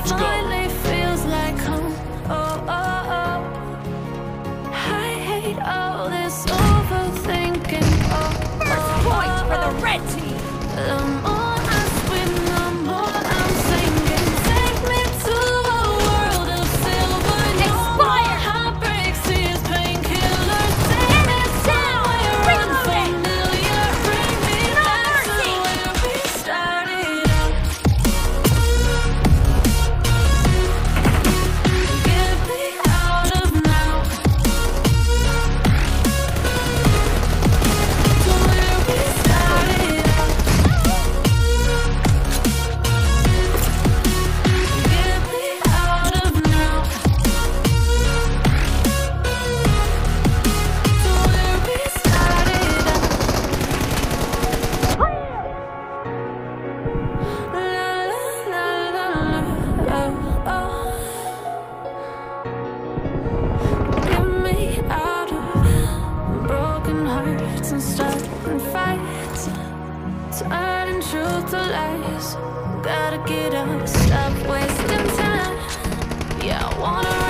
Let's go. Turning truth to lies. Gotta get up, stop wasting time. Yeah, I wanna